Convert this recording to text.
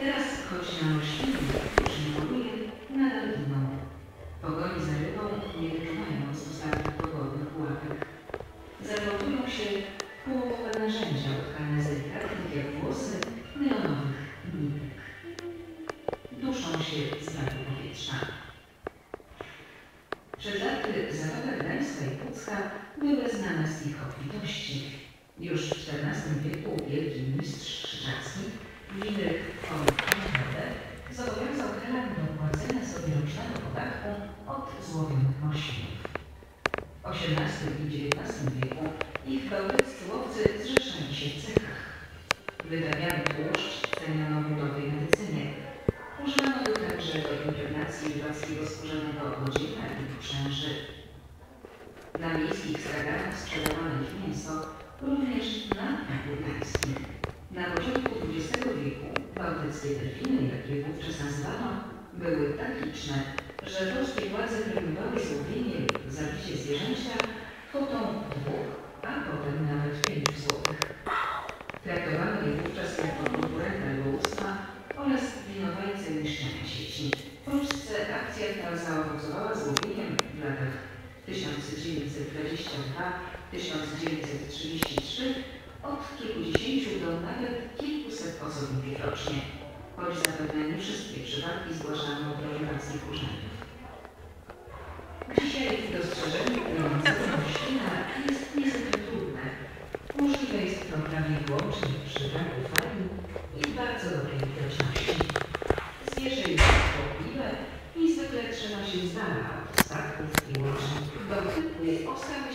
Teraz, choć na roślinie przyjmuje, nadal giną. Pogoni za rybą nie wyczuwają z ostatnich pogodnych łapek. Zagotowują się połowowe narzędzia utkane z delikatnych jak włosy neonowych nitek. Duszą się z badu powietrza. Przez laty zawoda Gdańska i Pucka były znane z ich obfitości. Już w XIV wieku wielki mistrz Krzyżacki Linek Kołek od złowionych morświnów. W XVIII i XIX wieku ich bałtyccy łowcy zrzeszali się w cechach. Wydawiany tłuszcz ceniono w ludowej medycynie. Używano go także do impregnacji rybackiego skórzanego odzienia i sprzęży. Na miejskich straganach sprzedawano ich mięso również na gdańskim. Na początku XX wieku bałtyckie delfiny, jak je wówczas nazywano, były tak liczne, że polskie władze premiowały złowienie lub zabicie zwierzęcia kwotą dwóch, a potem nawet pięciu złotych. Traktowano je wówczas jako konkurenta rybołówstwa oraz winowajcę niszczenia sieci. W Polsce akcja ta zaowocowała złowieniem w latach 1922-1933 od kilkudziesięciu do nawet kilkuset osobników rocznie, choć zapewne przypadki zgłaszano do rybackich urzędów. Dzisiaj dostrzeżenie roślina jest niezwykle trudne. Możliwe jest to prawie wyłącznie przy braku fali i bardzo dobrej widoczności. Zwierzę jest płochliwe i zwykle trzyma się z dala od statków i łączników do typu osad